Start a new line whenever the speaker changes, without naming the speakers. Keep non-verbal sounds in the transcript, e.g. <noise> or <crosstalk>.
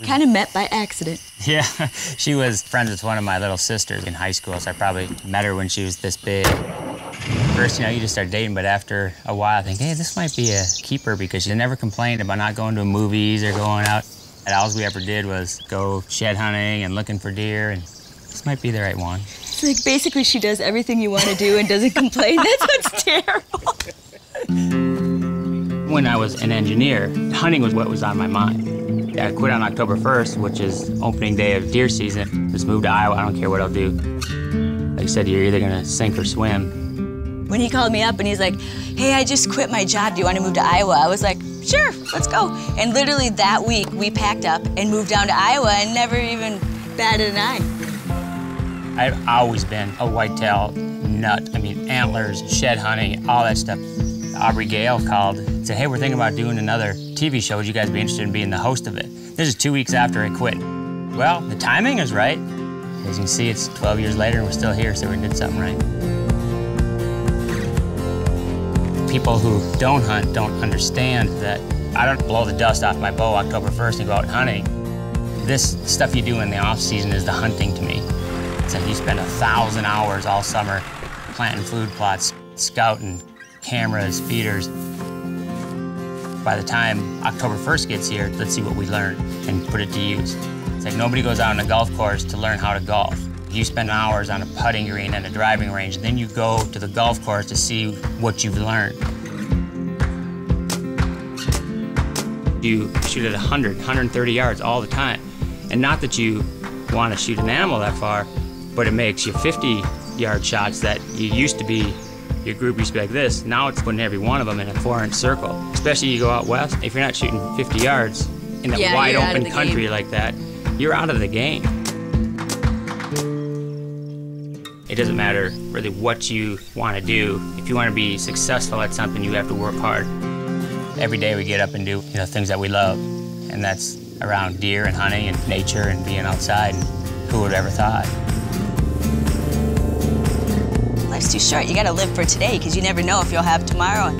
Mm. Kind of met by accident. <laughs>
Yeah, she was friends with one of my little sisters in high school, so I probably met her when she was this big. First, you know, you just start dating, but after a while, I think, hey, this might be a keeper because she never complained about not going to movies or going out. And all we ever did was go shed hunting and looking for deer, and this might be the right one.
It's like basically she does everything you want to do and doesn't complain. <laughs> That's what's terrible.
When I was an engineer, hunting was what was on my mind. I quit on October 1st, which is opening day of deer season. Just moved to Iowa. I don't care what I'll do. Like I said, you're either gonna sink or swim.
When he called me up and he's like, hey, I just quit my job. Do you want to move to Iowa? I was like, sure, let's go. And literally that week, we packed up and moved down to Iowa and never even batted an eye.
I've always been a whitetail nut. I mean, antlers, shed hunting, all that stuff. Aubrey Gale called, and said, hey, we're thinking about doing another TV show. Would you guys be interested in being the host of it? This is two weeks after I quit. Well, the timing is right. As you can see, it's 12 years later and we're still here, so we did something right. People who don't hunt don't understand that I don't blow the dust off my bow October 1st and go out hunting. This stuff you do in the off season is the hunting to me. It's like you spend a thousand hours all summer planting food plots, scouting, cameras, feeders. By the time October 1st gets here, let's see what we learn and put it to use. It's like nobody goes out on a golf course to learn how to golf. You spend hours on a putting green and a driving range, then you go to the golf course to see what you've learned. You shoot at 100, 130 yards all the time. And not that you want to shoot an animal that far, but it makes you 50 yard shots that you used to be your group used to be like this. Now it's putting every one of them in a four inch circle. Especially you go out west, if you're not shooting 50 yards in that
Yeah,
wide open country
game.
like that, you're out of the game. It doesn't matter really what you want to do. If you want to be successful at something, you have to work hard. Every day we get up and do you know things that we love, and that's around deer and hunting and nature and being outside. And who would have ever thought?
Life's too short. You got to live for today because you never know if you'll have tomorrow.